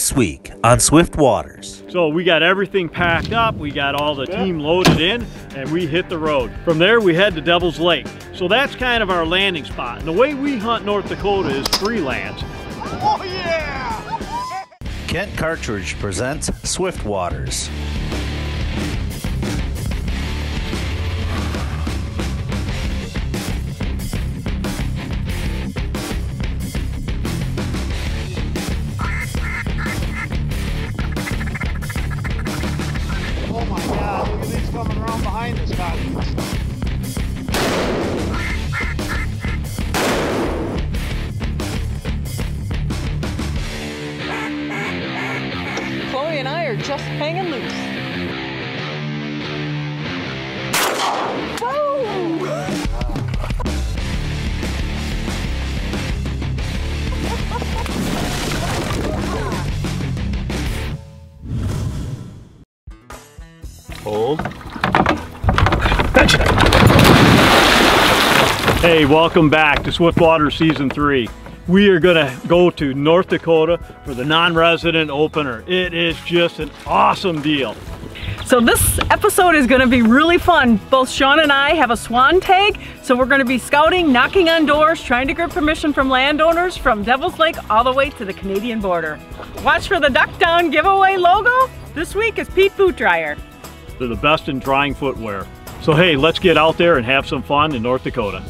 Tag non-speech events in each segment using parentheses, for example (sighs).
This week on Swift Waters. So we got everything packed up, we got all the team loaded in, and we hit the road. From there, we head to Devil's Lake. So that's kind of our landing spot. And the way we hunt North Dakota is freelance. Oh yeah! Kent Cartridge presents Swift Waters. Welcome back to Swiftwater Season 3. We are gonna go to North Dakota for the non-resident opener. It is just an awesome deal. So this episode is gonna be really fun. Both Sean and I have a swan tag, so we're gonna be scouting, knocking on doors, trying to get permission from landowners from Devil's Lake all the way to the Canadian border. Watch for the Duck Down giveaway logo. This week is Peet Boot Dryer. They're the best in drying footwear. So hey, let's get out there and have some fun in North Dakota.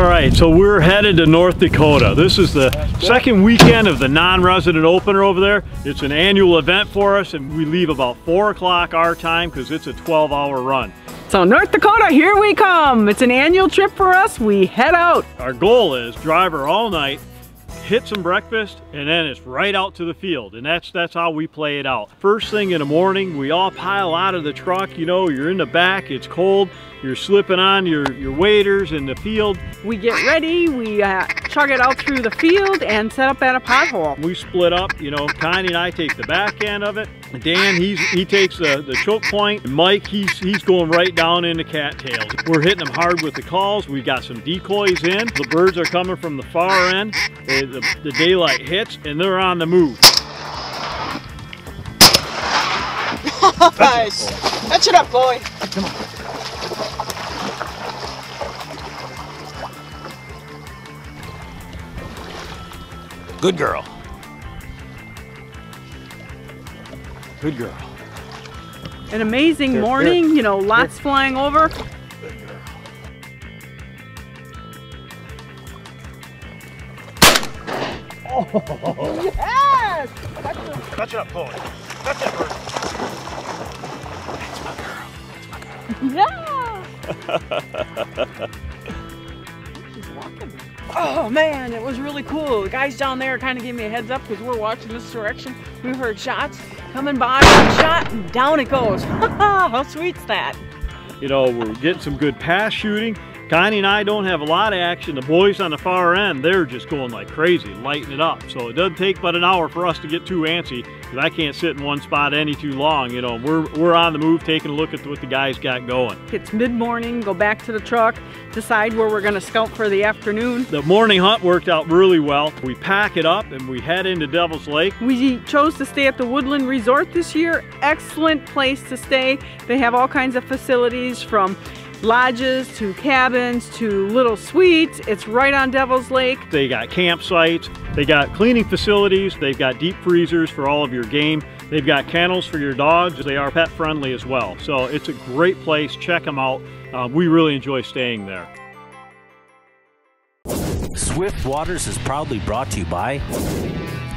All right, so we're headed to North Dakota. This is the second weekend of the non-resident opener over there. It's an annual event for us and we leave about four o'clock our time because it's a 12 hour run. So North Dakota, here we come. It's an annual trip for us. We head out. Our goal is drive her all night, hit some breakfast, and then it's right out to the field. And that's that's how we play it out. First thing in the morning, we all pile out of the truck. You know, you're in the back, it's cold. You're slipping on your, your waders in the field. We get ready, we uh, chug it out through the field and set up at a pothole. We split up, you know, Connie and I take the back end of it. Dan, he's he takes the, the choke point. Mike, he's he's going right down into cattails. We're hitting them hard with the calls. We've got some decoys in. The birds are coming from the far end. The, the, the daylight hits and they're on the move. Nice. Catch it up, boy. Come on. Good girl. Good girl. An amazing Here, morning, you know, lots flying over. Oh. Yes! Touch up, boy. Touch it, bird. Yeah! Oh man, it was really cool. The guys down there kind of gave me a heads up because we're watching this direction. We heard shots coming by, one shot, and down it goes. (laughs) How sweet's that? You know, we're getting some good pass shooting. Connie and I don't have a lot of action. The boys on the far end, they're just going like crazy, lighting it up. So it doesn't take but an hour for us to get too antsy because I can't sit in one spot any too long. You know, we're, we're on the move taking a look at what the guys got going. It's mid-morning, go back to the truck, decide where we're gonna scout for the afternoon. The morning hunt worked out really well. We pack it up and we head into Devil's Lake. We chose to stay at the Woodland Resort this year. Excellent place to stay. They have all kinds of facilities from lodges to cabins to little suites. It's right on Devil's Lake. They got campsites, they got cleaning facilities, they've got deep freezers for all of your game. They've got kennels for your dogs. They are pet friendly as well. So it's a great place. Check them out. Um, we really enjoy staying there. Swift Waters is proudly brought to you by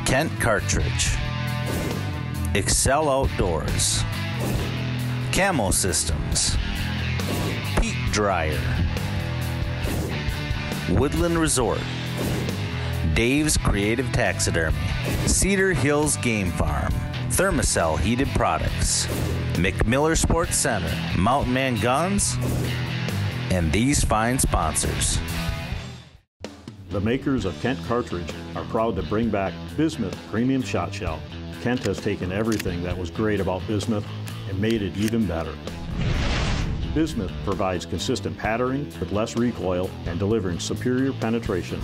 Kent Cartridge, Excel Outdoors, Camo Systems, Peak Dryer, Woodland Resort, Dave's Creative Taxidermy, Cedar Hills Game Farm, Thermacell Heated Products, McMiller Sports Center, Mountain Man Guns, and these fine sponsors. The makers of Kent Cartridge are proud to bring back Bismuth Premium Shot Shell. Kent has taken everything that was great about Bismuth and made it even better. Bismuth provides consistent patterning with less recoil and delivering superior penetration.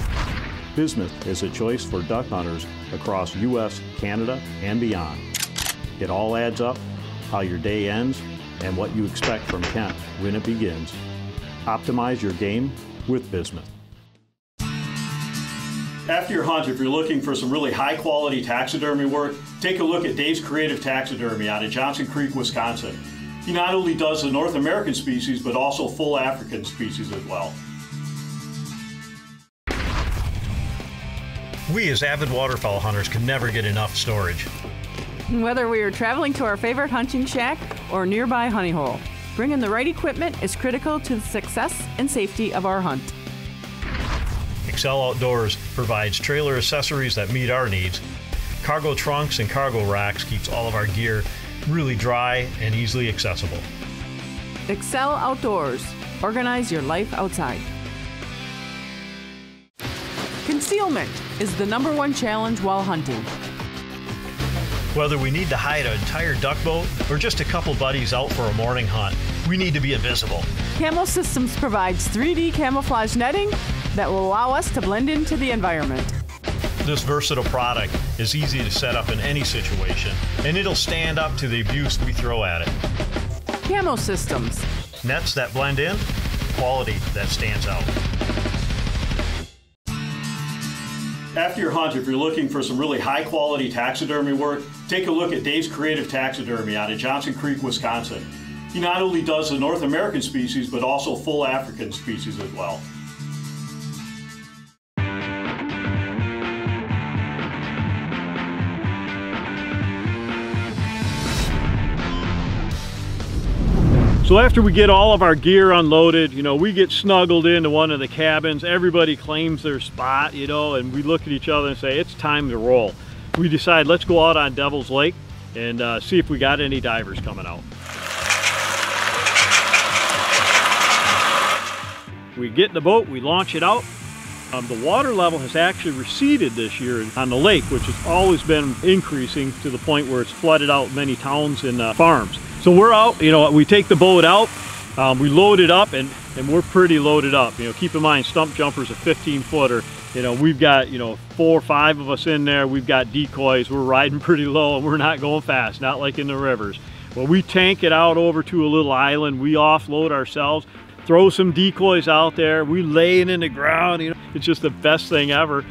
Bismuth is a choice for duck hunters across U.S., Canada, and beyond. It all adds up, how your day ends, and what you expect from Kent when it begins. Optimize your game with Bismuth. After your hunt, if you're looking for some really high quality taxidermy work, take a look at Dave's Creative Taxidermy out of Johnson Creek, Wisconsin. He not only does the North American species, but also full African species as well. We as avid waterfowl hunters can never get enough storage. Whether we are traveling to our favorite hunting shack or nearby honey hole, bringing the right equipment is critical to the success and safety of our hunt. Excel Outdoors provides trailer accessories that meet our needs. Cargo trunks and cargo racks keeps all of our gear really dry and easily accessible. Excel Outdoors. Organize your life outside. Concealment is the number one challenge while hunting. Whether we need to hide an entire duck boat or just a couple buddies out for a morning hunt, we need to be invisible. Camo Systems provides 3D camouflage netting that will allow us to blend into the environment. This versatile product is easy to set up in any situation, and it'll stand up to the abuse we throw at it. Camo Systems. Nets that blend in, quality that stands out. After your hunt, if you're looking for some really high quality taxidermy work, take a look at Dave's Creative Taxidermy out of Johnson Creek, Wisconsin. He not only does the North American species, but also full African species as well. So after we get all of our gear unloaded, you know, we get snuggled into one of the cabins. Everybody claims their spot, you know, and we look at each other and say, it's time to roll. We decide, let's go out on Devil's Lake and uh, see if we got any divers coming out. We get in the boat, we launch it out. Um, the water level has actually receded this year on the lake, which has always been increasing to the point where it's flooded out many towns and uh, farms. So we're out, you know, we take the boat out, um, we load it up, and, and we're pretty loaded up. You know, keep in mind, stump jumper's a 15 footer. You know, we've got, you know, four or five of us in there. We've got decoys. We're riding (laughs) pretty low and we're not going fast, not like in the rivers. Well, we tank it out over to a little island. We offload ourselves, throw some decoys out there. We lay it in the ground. You know, it's just the best thing ever.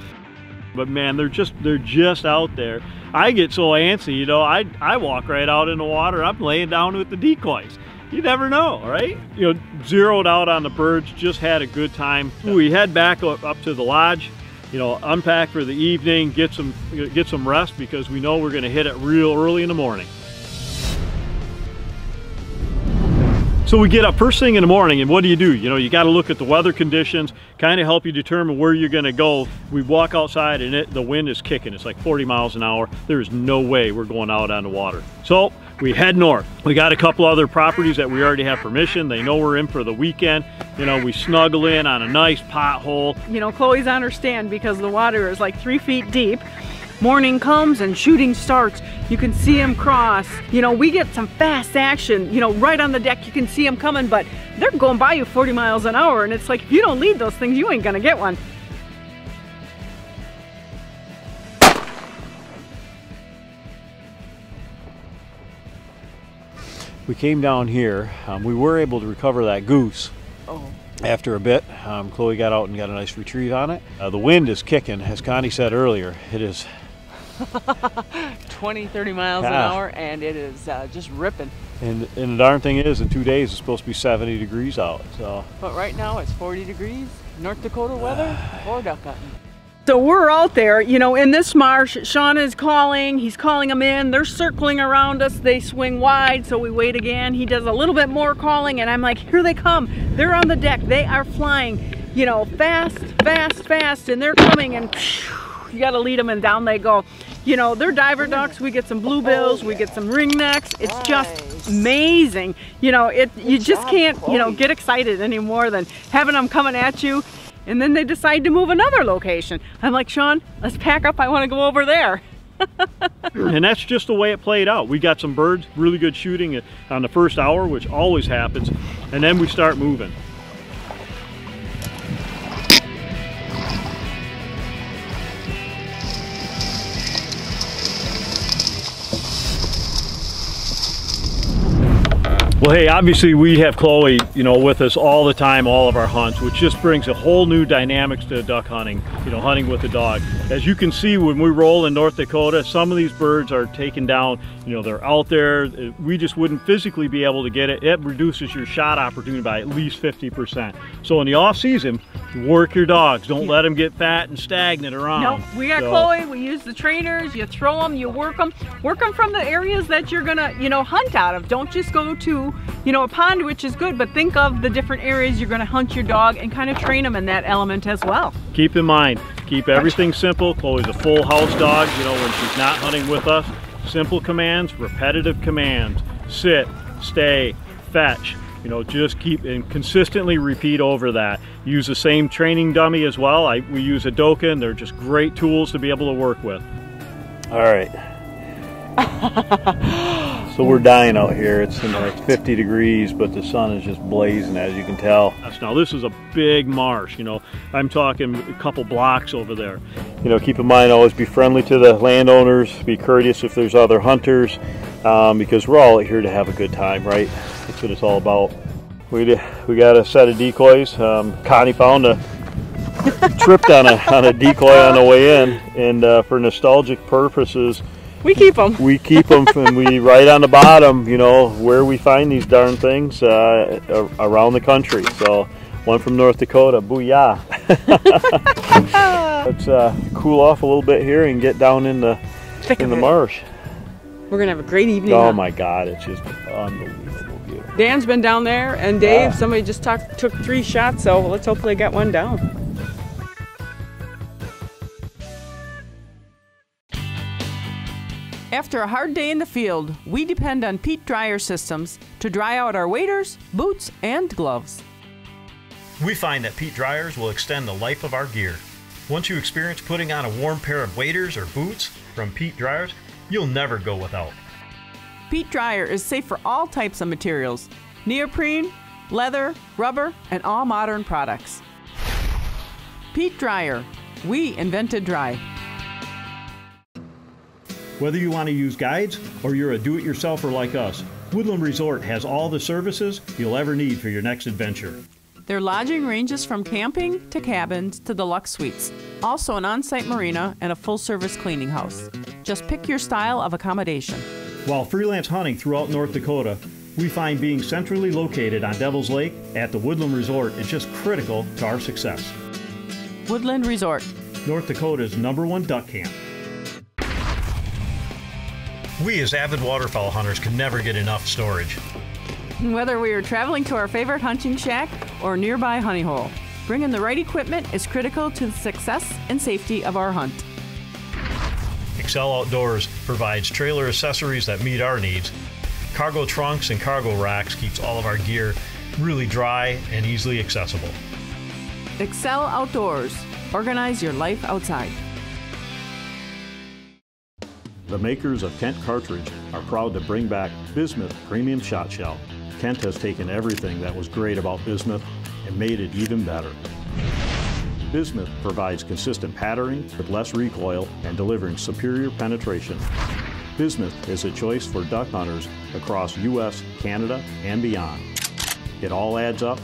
But man, they're just they're just out there. I get so antsy, you know, I, I walk right out in the water. I'm laying down with the decoys. You never know, right? You know, zeroed out on the birds, just had a good time. We head back up to the lodge, you know, unpack for the evening, get some get some rest because we know we're going to hit it real early in the morning. So we get up first thing in the morning and what do you do? You know, you got to look at the weather conditions, kind of help you determine where you're going to go. We walk outside and it, the wind is kicking. It's like 40 miles an hour. There's no way we're going out on the water. So we head north. We got a couple other properties that we already have permission. They know we're in for the weekend. You know, we snuggle in on a nice pothole. You know, Chloe's on her stand because the water is like three feet deep. Morning comes and shooting starts. You can see them cross. You know, we get some fast action, you know, right on the deck. You can see them coming, but they're going by you 40 miles an hour. And it's like, if you don't lead those things, you ain't gonna get one. We came down here. Um, we were able to recover that goose. Oh. After a bit, um, Chloe got out and got a nice retrieve on it. Uh, the wind is kicking, as Connie said earlier. It is (laughs) 20, 30 miles an hour, and it is uh, just ripping. And, and the darn thing is, in two days, it's supposed to be 70 degrees out. So But right now it's 40 degrees, North Dakota weather (sighs) for duck hunting. So we're out there, you know, in this marsh. Sean is calling, he's calling them in. They're circling around us. They swing wide, so we wait again. He does a little bit more calling, and I'm like, here they come. They're on the deck. They are flying, you know, fast, fast, fast, and they're coming, and you got to lead them, and down they go. You know, they're diver ducks. We get some bluebills, we get some ringnecks. It's just amazing. You know, it you just can't, you know, get excited any more than having them coming at you. And then they decide to move another location. I'm like, Sean, let's pack up. I want to go over there. (laughs) and that's just the way it played out. We got some birds, really good shooting on the first hour, which always happens, and then we start moving. Well, hey, obviously we have Chloe, you know, with us all the time, all of our hunts, which just brings a whole new dynamics to duck hunting, you know, hunting with a dog. As you can see, when we roll in North Dakota, some of these birds are taken down, you know, they're out there. We just wouldn't physically be able to get it. It reduces your shot opportunity by at least 50%. So in the off season, work your dogs. Don't let them get fat and stagnant around. Nope, we got So- Chloe. We use the trainers. You throw them, you work them. Work them from the areas that you're gonna, you know, hunt out of. Don't just go to, you know, a pond, which is good, but think of the different areas you're gonna hunt your dog and kind of train them in that element as well. keep in mind, keep everything simple. Chloe's a full house dog, you know, when she's not hunting with us. Simple commands, repetitive commands. Sit, stay, fetch. You know, just keep and consistently repeat over that. Use the same training dummy as well. I, we use a Dokken. They're just great tools to be able to work with. All right. (laughs) so we're dying out here. It's in like 50 degrees, but the sun is just blazing, as you can tell. Now this is a big marsh, you know. I'm talking a couple blocks over there. You know, keep in mind always be friendly to the landowners. Be courteous if there's other hunters, um, because we're all here to have a good time, right? That's what it's all about. We we got a set of decoys. Um, Connie found a tripped on a on a decoy on the way in, and uh, for nostalgic purposes, We keep them. we keep them (laughs) and we write on the bottom, you know, where we find these darn things uh, around the country. So, one from North Dakota, booyah! (laughs) Let's uh, cool off a little bit here and get down in the Thick in the it. marsh. We're gonna have a great evening. Oh hunt. my God, it's just unbelievable beautiful. Dan's been down there, and Dave. Ah. Somebody just talked, took three shots, so let's hopefully get one down. After a hard day in the field, we depend on Peet Dryer Systems to dry out our waders, boots, and gloves. We find that Peet dryers will extend the life of our gear. Once you experience putting on a warm pair of waders or boots from Peet dryers, you'll never go without. Peet Dryer is safe for all types of materials neoprene, leather, rubber, and all modern products. Peet Dryer. We invented dry. Whether you want to use guides or you're a do-it-yourselfer like us, Woodland Resort has all the services you'll ever need for your next adventure. Their lodging ranges from camping to cabins to deluxe suites. Also, an on site marina and a full service cleaning house. Just pick your style of accommodation. While freelance hunting throughout North Dakota, we find being centrally located on Devil's Lake at the Woodland Resort is just critical to our success. Woodland Resort. North Dakota's number one duck camp. We as avid waterfowl hunters can never get enough storage. Whether we are traveling to our favorite hunting shack or nearby honey hole, bringing the right equipment is critical to the success and safety of our hunt. Excel Outdoors provides trailer accessories that meet our needs. Cargo trunks and cargo racks keeps all of our gear really dry and easily accessible. Excel Outdoors. Organize your life outside. The makers of Kent Cartridge are proud to bring back Bismuth Premium Shot Shell. Kent has taken everything that was great about Bismuth and made it even better. Bismuth provides consistent patterning with less recoil and delivering superior penetration. Bismuth is a choice for duck hunters across US, Canada, and beyond. It all adds up,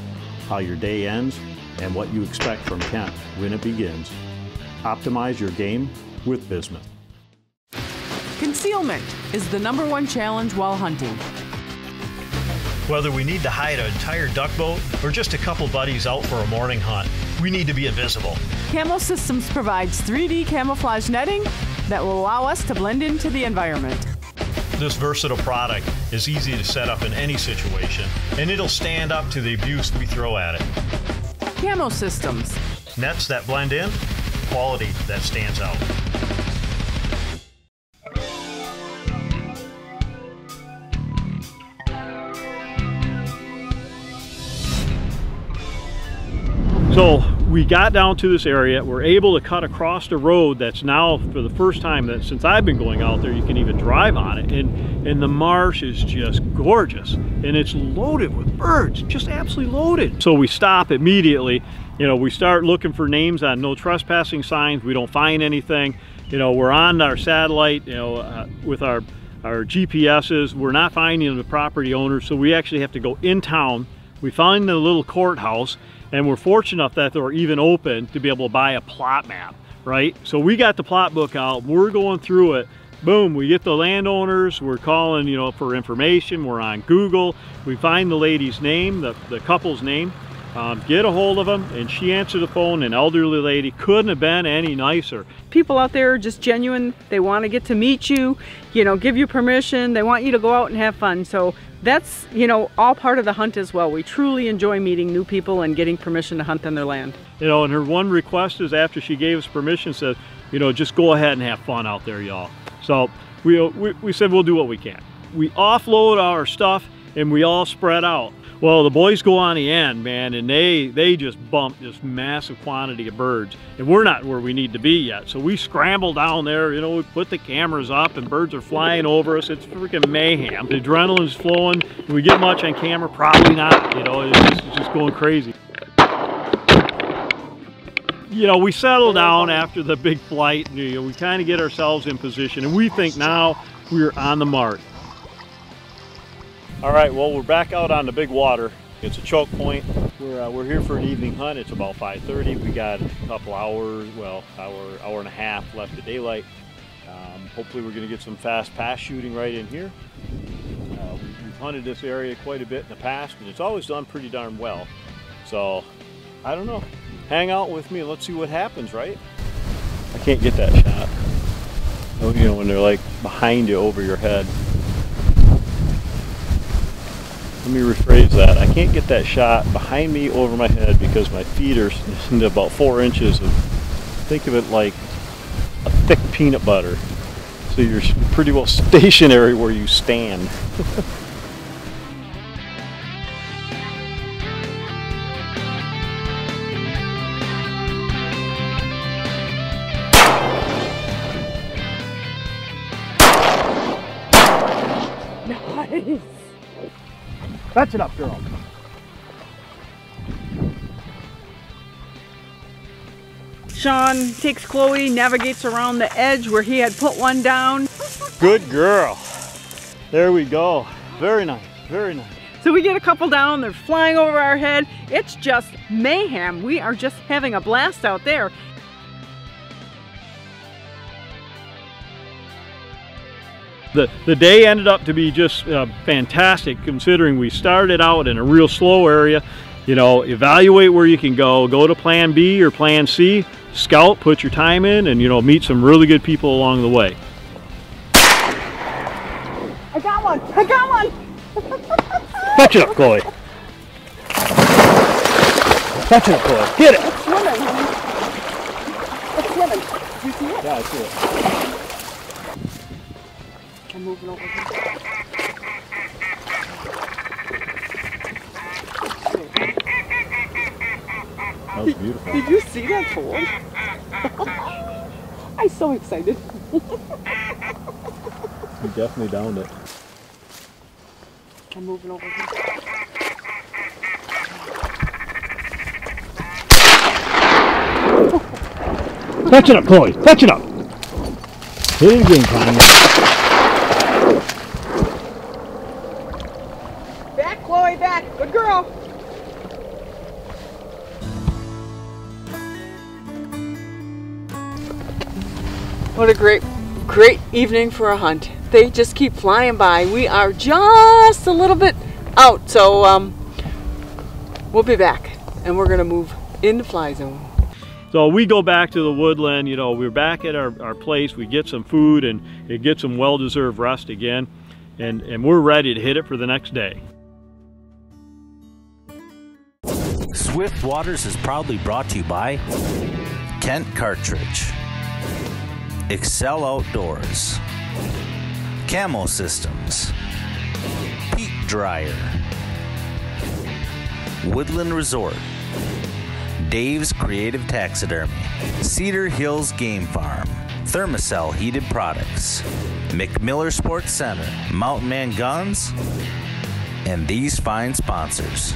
how your day ends, and what you expect from Kent when it begins. Optimize your game with Bismuth. Concealment is the number one challenge while hunting. Whether we need to hide an entire duck boat or just a couple buddies out for a morning hunt, we need to be invisible. Camo Systems provides 3D camouflage netting that will allow us to blend into the environment. This versatile product is easy to set up in any situation, and it'll stand up to the abuse we throw at it. Camo Systems. Nets that blend in, quality that stands out. So we got down to this area. We're able to cut across the road that's now for the first time that since I've been going out there, you can even drive on it. And, and the marsh is just gorgeous. And it's loaded with birds, just absolutely loaded. So we stop immediately. You know, we start looking for names on no trespassing signs. We don't find anything. You know, we're on our satellite, you know, uh, with our our GPSs. We're not finding the property owners, so we actually have to go in town. We find the little courthouse, and we're fortunate enough that they're even open to be able to buy a plot map, right? So we got the plot book out, we're going through it, boom, we get the landowners, we're calling, you know, for information, we're on Google, we find the lady's name, the, the couple's name, um, get a hold of them, and she answered the phone, an elderly lady, couldn't have been any nicer. People out there are just genuine, they want to get to meet you, you know, give you permission, they want you to go out and have fun, so that's, you know, all part of the hunt as well. We truly enjoy meeting new people and getting permission to hunt on their land. You know, and her one request is after she gave us permission, said, you know, just go ahead and have fun out there, y'all. So we, we, we said we'll do what we can. We offload our stuff and we all spread out. Well, the boys go on the end, man, and they they just bump this massive quantity of birds, and we're not where we need to be yet. So we scramble down there, you know, we put the cameras up, and birds are flying over us. It's freaking mayhem. The adrenaline's flowing. Do we get much on camera? Probably not. You know, it's just, it's just going crazy. You know, we settle down after the big flight. And, you know, we kind of get ourselves in position, and we think now we're on the mark. All right, well, we're back out on the big water. It's a choke point. We're, uh, we're here for an evening hunt. It's about 5.30. We got a couple hours, well, hour, hour and a half left of daylight. Um, hopefully we're gonna get some fast pass shooting right in here. Uh, we've hunted this area quite a bit in the past, and it's always done pretty darn well. So, I don't know. Hang out with me, and let's see what happens, right? I can't get that shot. Oh, you know, when they're like behind you over your head. Let me rephrase that. I can't get that shot behind me over my head because my feet are into about four inches of, think of it like a thick peanut butter. So you're pretty well (laughs) stationary where you stand. (laughs) Fetch it up, girl. Sean takes Chloe, navigates around the edge where he had put one down. Good girl. There we go. Very nice, very nice. So we get a couple down, they're flying over our head. It's just mayhem. We are just having a blast out there. The, the day ended up to be just uh, fantastic considering we started out in a real slow area. You know, evaluate where you can go, go to plan B or plan C, scout, put your time in, and you know, meet some really good people along the way. I got one, I got one. (laughs) Fetch it up, Chloe. Fetch it up, Chloe. Get it. It's Swimming. It's swimming. You see it? Yeah, I see it. I'm moving over here. That was beautiful. Did you see that pool? (laughs) I'm so excited. You definitely downed it. I'm moving over here. Fetch it up, Chloe. Fetch it up. Hit it again, Connie. What a great, great evening for a hunt. They just keep flying by. We are just a little bit out, so um, we'll be back and we're gonna move in the fly zone. So we go back to the woodland, you know, we're back at our, our place, we get some food and it gets some well-deserved rest again, and, and we're ready to hit it for the next day. Swift Waters is proudly brought to you by Kent Cartridge, Excel Outdoors, Camo Systems, Peak Dryer, Woodland Resort, Dave's Creative Taxidermy, Cedar Hills Game Farm, Thermacell Heated Products, McMiller Sports Center, Mountain Man Guns, and these fine sponsors.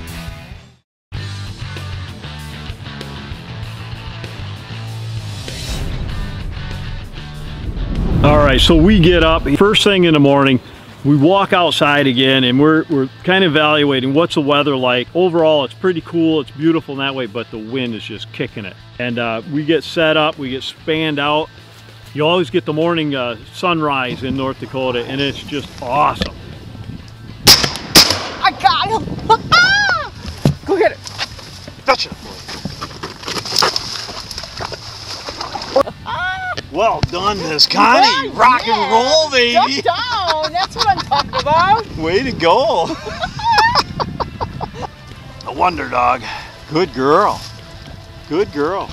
All right, so we get up first thing in the morning. We walk outside again and we're, we're kind of evaluating what's the weather like. Overall, it's pretty cool, it's beautiful in that way, but the wind is just kicking it. And uh, we get set up, we get spanned out. You always get the morning uh, sunrise in North Dakota and it's just awesome. I got him! (laughs) Go get it. Touch it. Well done, Miss Connie. Rock yeah. and roll, baby. Jump down. That's what I'm talking about. (laughs) Way to go. (laughs) A wonder dog. Good girl. Good girl.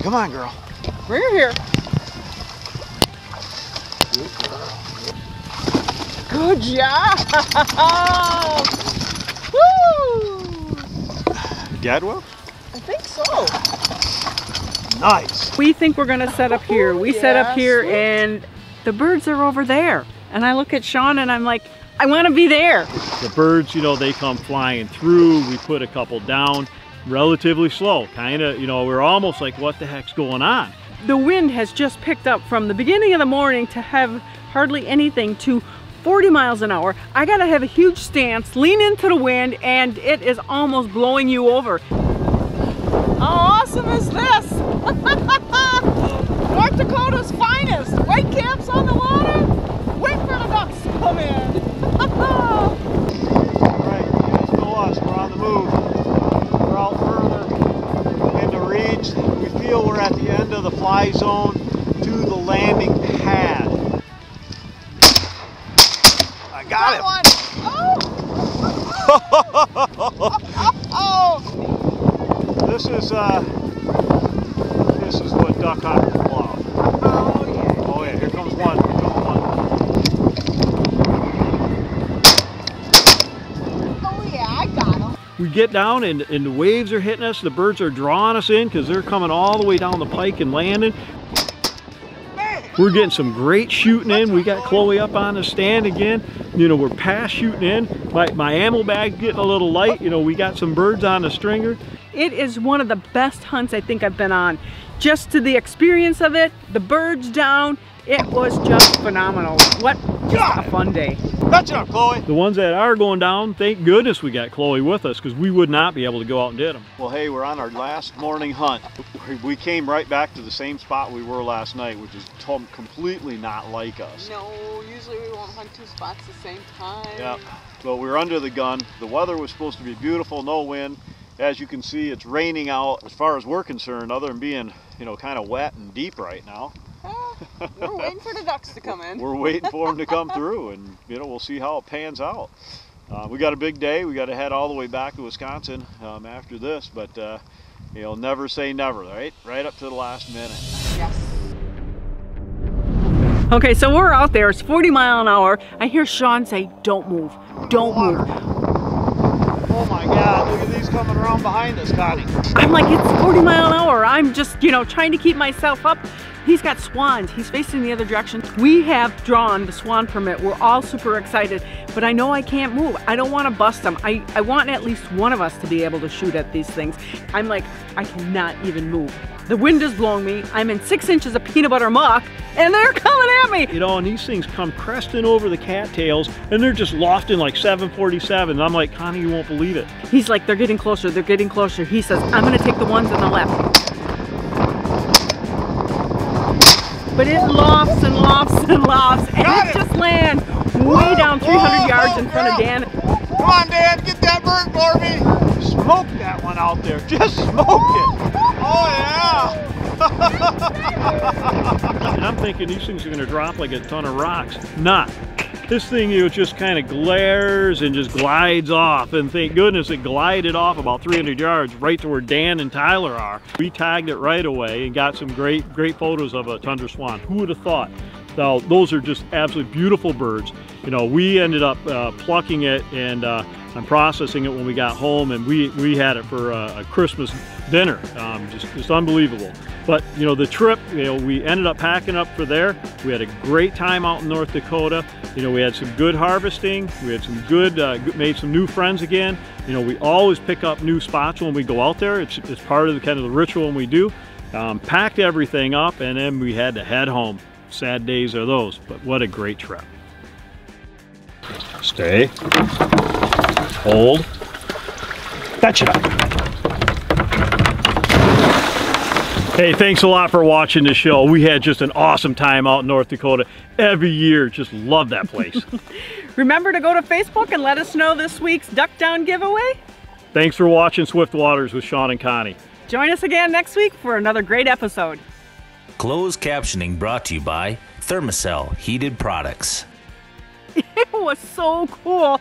Come on, girl. Bring her here. Good job. (laughs) Woo! Gadwall? I think so. Nice. We think we're gonna set up here. We set up here sweet. and the birds are over there. And I look at Sean and I'm like, I wanna be there. The birds, you know, they come flying through. We put a couple down relatively slow. Kind of, you know, we're almost like, what the heck's going on? The wind has just picked up from the beginning of the morning to have hardly anything to 40 miles an hour. I gotta have a huge stance, lean into the wind, and it is almost blowing you over. How awesome is this? (laughs) North Dakota's finest. White caps on the water. Wait for the ducks to come in. All right, guys know us. We're on the move. We're out further into reach. We feel we're at the end of the fly zone to the landing pad. I got him. one. Oh. (laughs) This is uh, this is what duck hunters love. Oh yeah. Oh yeah, here comes one. Here comes one. Oh yeah. I got him. We get down and, and the waves are hitting us. The birds are drawing us in because they're coming all the way down the pike and landing. We're getting some great shooting in. We got Chloe up on the stand again. You know, we're past shooting in. My, my ammo bag getting a little light. You know, we got some birds on the stringer. It is one of the best hunts I think I've been on. Just to the experience of it, the birds down, it was just phenomenal. What just a fun day. Touch it up, Chloe. The ones that are going down, thank goodness we got Chloe with us because we would not be able to go out and get them. Well, hey, we're on our last morning hunt. We came right back to the same spot we were last night, which is completely not like us. No, usually we won't hunt two spots the same time. Yeah, but we were under the gun. The weather was supposed to be beautiful, no wind. As you can see, it's raining out. As far as we're concerned, other than being, you know, kind of wet and deep right now, Ah, we're waiting for the ducks to come in. we're waiting for them to come through, and you know, we'll see how it pans out. Uh, we got a big day. We got to head all the way back to Wisconsin um, after this, but uh, you know, never say never, right? Right up to the last minute. Yes. Okay, so we're out there. It's 40 mile an hour. I hear Sean say, don't move, don't move. Oh my God! Look at these coming around behind us, Connie. I'm like, it's 40 mile an hour. I'm just, you know, trying to keep myself up. He's got swans. He's facing the other direction. We have drawn the swan permit. We're all super excited, but I know I can't move. I don't want to bust them. I, I want at least one of us to be able to shoot at these things. I'm like, I cannot even move. The wind is blowing me. I'm in six inches of peanut butter muck, and they're coming at me. You know, and these things come cresting over the cattails and they're just lofting like 747. And I'm like, Connie, you won't believe it. He's like, they're getting closer. They're getting closer. He says, I'm going to take the ones on the left. But it lofts and lofts and lofts, and Got it, it. just lands way down 300 yards in front of Dan. Come on, Dan, get that bird for me. Smoke that one out there. Just smoke it. Oh yeah. (laughs) And I'm thinking these things are going to drop like a ton of rocks. Not. This thing, you know, just kind of glares and just glides off. And thank goodness it glided off about 300 yards right to where Dan and Tyler are. We tagged it right away and got some great, great photos of a tundra swan. Who would have thought? Now, those are just absolutely beautiful birds. You know, we ended up uh, plucking it and uh, and processing it when we got home, and we we had it for uh, a Christmas dinner. Um, just just unbelievable. But you know, the trip, you know, we ended up packing up for there. We had a great time out in North Dakota. You know, we had some good harvesting. We had some good, uh, made some new friends again. You know, we always pick up new spots when we go out there. It's, it's part of the kind of the ritual when we do. Um, packed everything up and then we had to head home. Sad days are those, but what a great trip. Stay. Hold. Fetch it up. Hey, thanks a lot for watching the show. We had just an awesome time out in North Dakota. Every year, just love that place. (laughs) Remember to go to Facebook and let us know this week's Duck Down giveaway. thanks for watching Swift Waters with Sean and Connie. Join us again next week for another great episode. Closed captioning brought to you by Thermacell Heated Products. (laughs) It was so cool.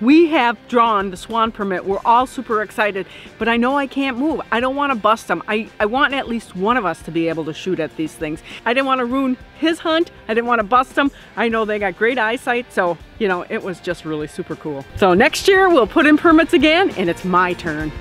We have drawn the swan permit. We're all super excited, but I know I can't move. I don't want to bust them. I, I want at least one of us to be able to shoot at these things. I didn't want to ruin his hunt. I didn't want to bust them. I know they got great eyesight, so, you know, it was just really super cool. So next year we'll put in permits again, and it's my turn.